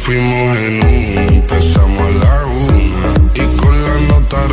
fuimos en un, empezamos a la una. Y con la nota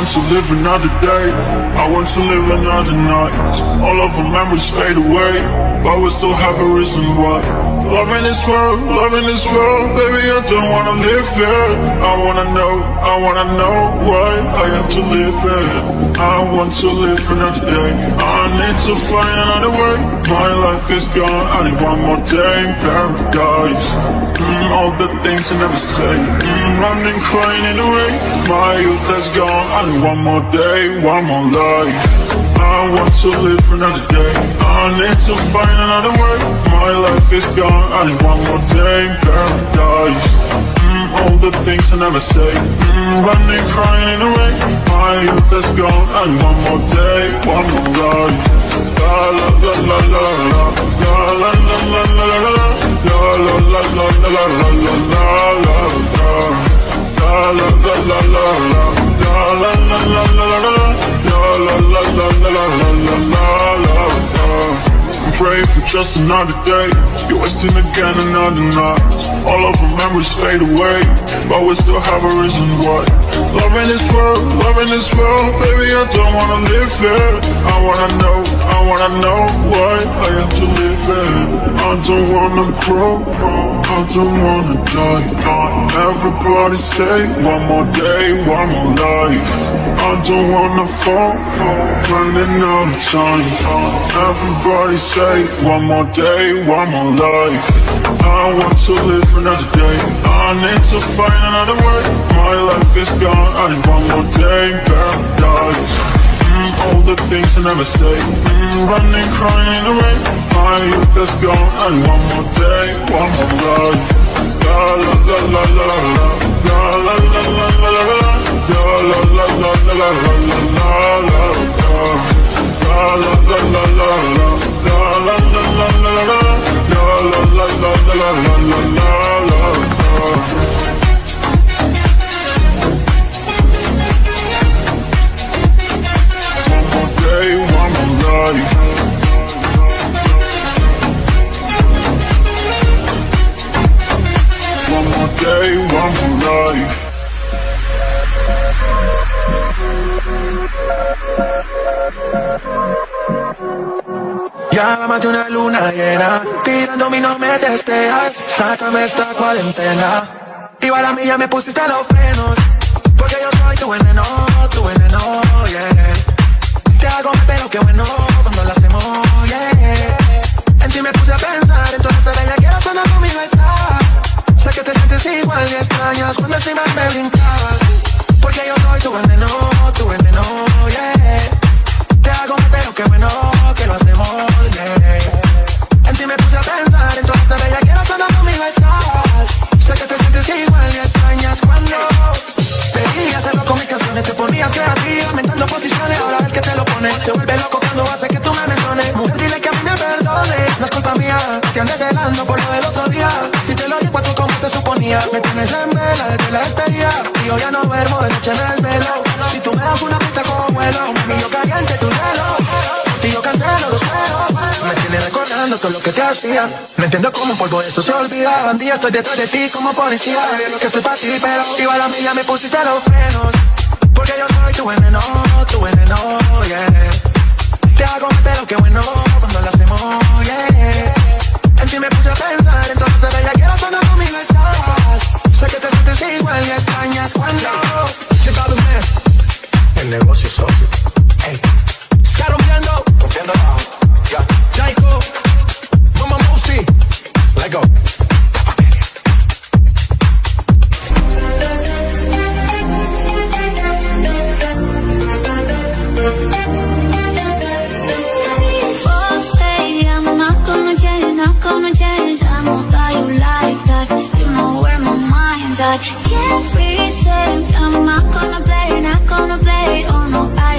want to live another day. I want to live another night. All of our memories fade away, but we still have a reason why. Love in this world, love in this world, baby, I don't wanna live here. I wanna know, I wanna know why I have to live it. I want to live another day. I need to find another way. My life is gone, I need one more day in paradise. Mm, all the things I never say. Mm, running, crying in the rain. My youth has gone, I one more day, one more life. I want to live for another day. I need to find another way. My life is gone, I need one more day in paradise. Mm, All the things I never say. Mm, Running, crying in the rain. My youth is gone, I need one more day, one more life. La la la la la la La la. Just another day. You're wasting again another night. All of our memories fade away But we still have a reason why. Love in this world, love in this world Baby, I don't wanna live it I wanna know, I wanna know why I have to live I don't wanna grow, I don't wanna die. Everybody say one more day, one more life. I don't wanna fall, running out of time. Everybody say one more day, one more life. I want to live another day. I need to find another way. My life is gone, I need one more day paradise All the things I never say mm, Running, crying in the rain My youth is gone, need one more day, one more La la la la la la La la la la la la la La la la la la la la la la la La la la la la la La la la la la la la La la la la la la la day, one life Ya más de una luna llena, tirando mi no me testeas, sácame esta cuarentena. Igual a mí ya me pusiste los frenos, porque yo soy tu veneno, tu veneno, yeah. Te hago pero que bueno cuando lo hacemos, yeah. En ti me puse a pensar, entonces ahora ya quiero sonar conmigo estás. Sé que te sientes igual y extrañas cuando encima me brincabas, duermo de noche me desvelo. Si tú me das una pista como vuelo, mami, yo caliente tu celo. Si yo cancelo los celos, me tienes recordando todo lo que te hacía. No entiendo cómo un polvo eso se olvida. Bandía, estoy detrás de ti como policía. Lo que estoy para ti, pero igual a mí me pusiste los frenos. Porque yo soy tu veneno, tu veneno, yeah. Te hago pero que bueno cuando lo hacemos, yeah. En ti me puse a pensar, entonces ya quiero sonar conmigo estás. Sé que te cuando? El mes, el negocio know I